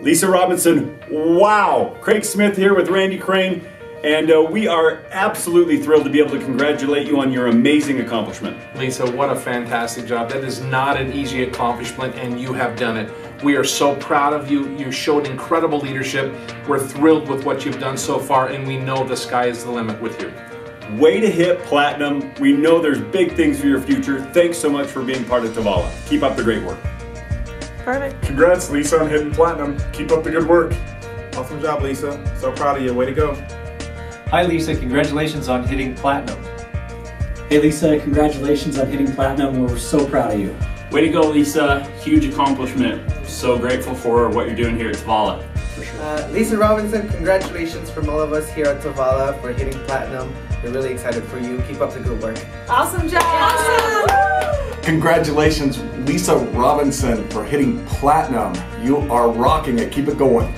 Lisa Robinson, wow. Craig Smith here with Randy Crane. And uh, we are absolutely thrilled to be able to congratulate you on your amazing accomplishment. Lisa, what a fantastic job. That is not an easy accomplishment, and you have done it. We are so proud of you. You showed incredible leadership. We're thrilled with what you've done so far, and we know the sky is the limit with you. Way to hit platinum. We know there's big things for your future. Thanks so much for being part of Tavala. Keep up the great work. Perfect. Congrats, Lisa, on hitting platinum. Keep up the good work. Awesome job, Lisa. So proud of you. Way to go. Hi Lisa, congratulations on hitting platinum. Hey Lisa, congratulations on hitting platinum. We're so proud of you. Way to go, Lisa. Huge accomplishment. So grateful for what you're doing here at Tavala. For sure. Uh, Lisa Robinson, congratulations from all of us here at Tavala for hitting platinum. We're really excited for you. Keep up the good work. Awesome job. Awesome. Congratulations, Lisa Robinson, for hitting platinum. You are rocking it. Keep it going.